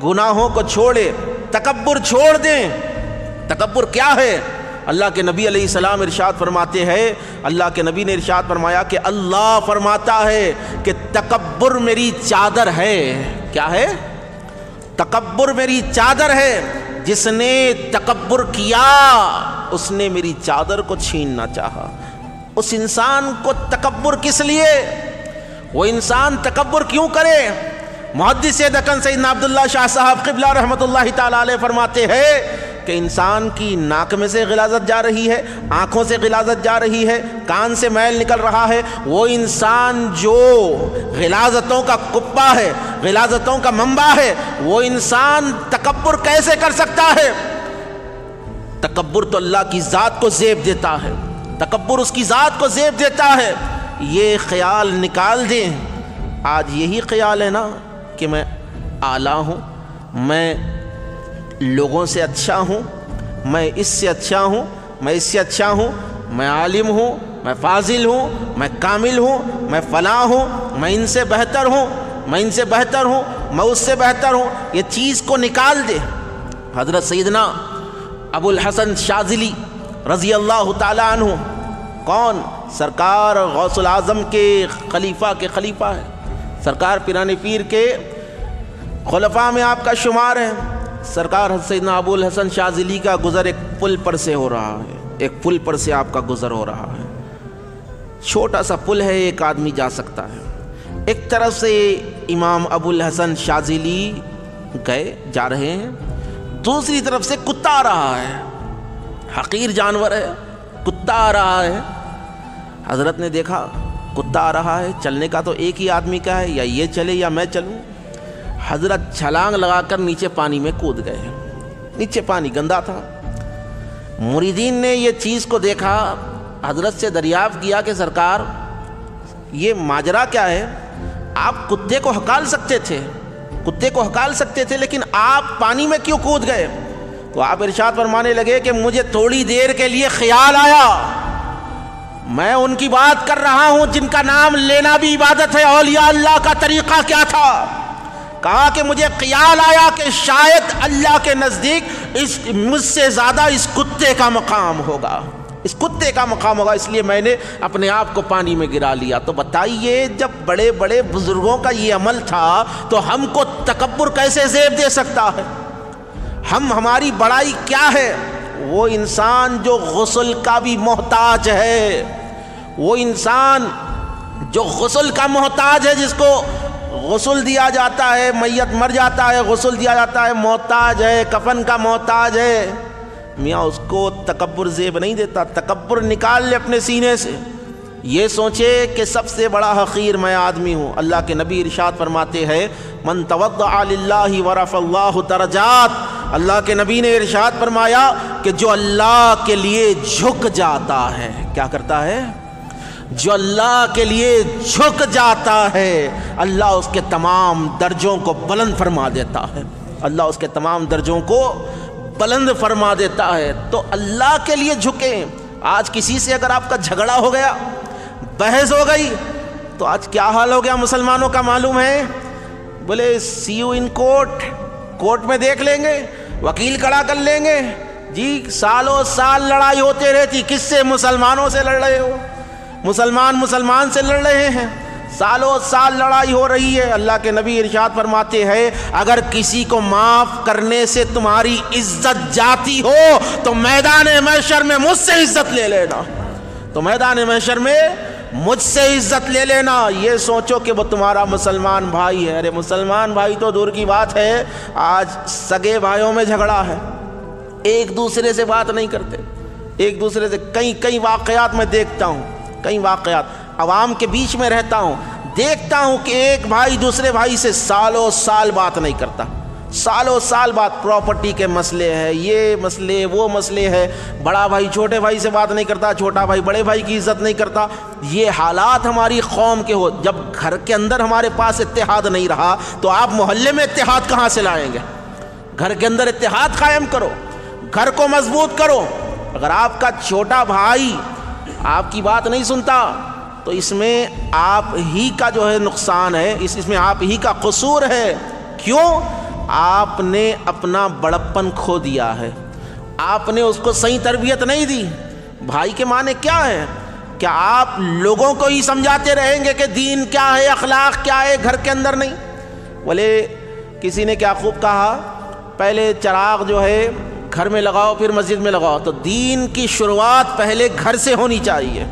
गुनाहों को छोड़े तकबर छोड़ दें। तकबर क्या है? अल्लाह के नबी सलाम इरशाद फरमाते हैं, अल्लाह के नबी ने इरशाद फरमाया कि अल्लाह फरमाता है कि तकबर मेरी चादर है। क्या है? तकबर मेरी चादर है। जिसने तकबर किया, उसने मेरी चादर को छीनना चाहा। उस इंसान को तकबर किस लिए? वो इंसान तकबर क्यों करे? मुहदस दकन सईद अब्दुल्ला शाह साहब किबला रहमत फरमाते हैं कि इंसान की नाक में से गिलाजत जा रही है, आँखों से गिलाजत जा रही है, कान से मैल निकल रहा है, वो इंसान जो गिलाजतों का कुप्पा है, गिलाजतों का मंबा है, वो इंसान तकबर कैसे कर सकता है? तकबर तो अल्लाह की ज़ात को जेब देता है तकबर उसकी ज़ात को जेब देता है। ये ख्याल निकाल दें, आज यही ख्याल है ना? कि मैं आला हूँ मैं लोगों से अच्छा हूँ मैं इससे अच्छा हूँ मैं इससे अच्छा हूँ मैं आलिम हूँ मैं फाजिल हूँ मैं कामिल हूँ मैं फलाह हूँ मैं इनसे बेहतर हूँ मैं इनसे बेहतर हूँ मैं उससे बेहतर हूँ ये चीज़ को निकाल दे हज़रत सईदना अबुल हसन शाजिली रज़ी अल्लाह तु कौन सरकार गौसल आज़म के खलीफा के खलीफा है सरकार पिरानी पीर के खलफा में आपका शुमार है। सरकार सैदना अबुल हसन शाजिली का गुज़र एक पुल पर से हो रहा है। एक पुल पर से आपका गुज़र हो रहा है। छोटा सा पुल है, एक आदमी जा सकता है। एक तरफ़ से इमाम अबुल हसन शाजिली गए, जा रहे हैं। दूसरी तरफ़ से कुत्ता आ रहा है। हकीर जानवर है, कुत्ता आ रहा है। हज़रत ने देखा कुत्ता आ रहा है, चलने का तो एक ही आदमी का है, या ये चले या मैं चलूँ। हज़रत छलांग लगाकर नीचे पानी में कूद गए नीचे पानी गंदा था। मुरीदीन ने ये चीज़ को देखा, हज़रत से दरियाफ्त किया कि सरकार, ये माजरा क्या है? आप कुत्ते को हकाल सकते थे। कुत्ते को हकाल सकते थे, लेकिन आप पानी में क्यों कूद गए? तो आप इरशाद फरमाने लगे कि मुझे थोड़ी देर के लिए ख्याल आया। मैं उनकी बात कर रहा हूँ, जिनका नाम लेना भी इबादत है, औलिया अल्लाह का तरीका क्या था? कहा कि मुझे ख्याल आया कि शायद अल्लाह के नज़दीक इस, मुझसे ज़्यादा इस कुत्ते का मकाम होगा। इस कुत्ते का मकाम होगा, इसलिए मैंने अपने आप को पानी में गिरा लिया। तो बताइए, जब बड़े बड़े बुज़ुर्गों का ये अमल था तो हमको तकबर कैसे जेब दे सकता है? हम, हमारी बड़ाई क्या है? वो इंसान जो गसल का भी मोहताज है। वो इंसान जो गसल का मोहताज है, जिसको गसल दिया जाता है, मैयत मर जाता है, गसल दिया जाता है, मोहताज है, कफन का मोहताज है, मियाँ उसको तकबर जेब नहीं देता तकबर निकाल ले अपने सीने से। ये सोचे कि सबसे बड़ा हकीर मैं आदमी हूँ। अल्लाह के नबी इरशाद फरमाते हैं, मन तवद वरफ़ल्लाह तरजात अल्लाह के नबी ने इरशाद फरमाया कि जो अल्लाह के लिए झुक जाता है, क्या करता है? जो अल्लाह के लिए झुक जाता है, अल्लाह उसके तमाम दर्जों को बुलंद फरमा देता है। अल्लाह उसके तमाम दर्जों को बुलंद फरमा देता है। तो अल्लाह के लिए झुके। आज किसी से अगर आपका झगड़ा हो गया, बहस हो गई तो आज क्या हाल हो गया मुसलमानों का मालूम है? बोले see you in court court में देख लेंगे, वकील खड़ा कर लेंगे। जी, सालों साल लड़ाई होते रहती। किससे? मुसलमानों से लड़ रहे हो। मुसलमान मुसलमान से लड़ रहे हैं। सालों साल लड़ाई हो रही है। अल्लाह के नबी इरशाद फरमाते हैं, अगर किसी को माफ़ करने से तुम्हारी इज़्ज़त जाती हो तो मैदान मैशर में मुझसे इज़्ज़त ले लेना। तो मैदान मैशर में मुझसे इज़्ज़त ले लेना। ये सोचो कि वो तुम्हारा मुसलमान भाई है। अरे मुसलमान भाई तो दूर की बात है। आज सगे भाइयों में झगड़ा है। एक दूसरे से बात नहीं करते। एक दूसरे से कई कई वाकयात मैं देखता हूँ। कई वाक़ात आवाम के बीच में रहता हूँ, देखता हूँ कि एक भाई दूसरे भाई से सालों साल बात नहीं करता। सालों साल बात प्रॉपर्टी के मसले हैं, ये मसले, वो मसले है। बड़ा भाई छोटे भाई से बात नहीं करता, छोटा भाई बड़े भाई की इज़्ज़त नहीं करता। ये हालात हमारी कौम के हो। जब घर के अंदर हमारे पास इतिहाद नहीं रहा तो आप मोहल्ले में इतिहाद कहाँ से लाएँगे? घर के अंदर इतिहाद कायम करो, घर को मज़बूत करो। अगर आपका छोटा भाई आपकी बात नहीं सुनता तो इसमें आप ही का जो है नुकसान है, इस, इसमें आप ही का कसूर है। क्यों? आपने अपना बड़प्पन खो दिया है। आपने उसको सही तरबियत नहीं दी। भाई के माने क्या है? क्या आप लोगों को ही समझाते रहेंगे कि दीन क्या है, अखलाक क्या है, घर के अंदर नहीं? बोले, किसी ने क्या खूब कहा? पहले चराग जो है घर में लगाओ, फिर मस्जिद में लगाओ। तो दीन की शुरुआत पहले घर से होनी चाहिए।